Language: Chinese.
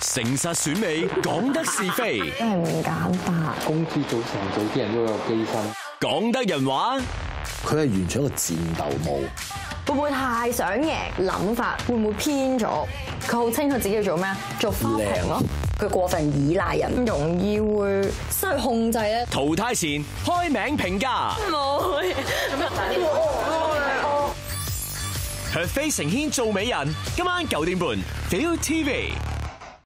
诚实选美讲得是非。真系唔简单公司組成早啲人都有机心。讲得人话佢系完全一个战斗舞会唔会太想赢谂法会唔会偏咗？佢好清楚自己要做咩啊？做花瓶咯。佢过分依赖人。容易会失去控制咧？淘汰前开名评价冇咁非飞成仙做美人今晚九点半 feel tv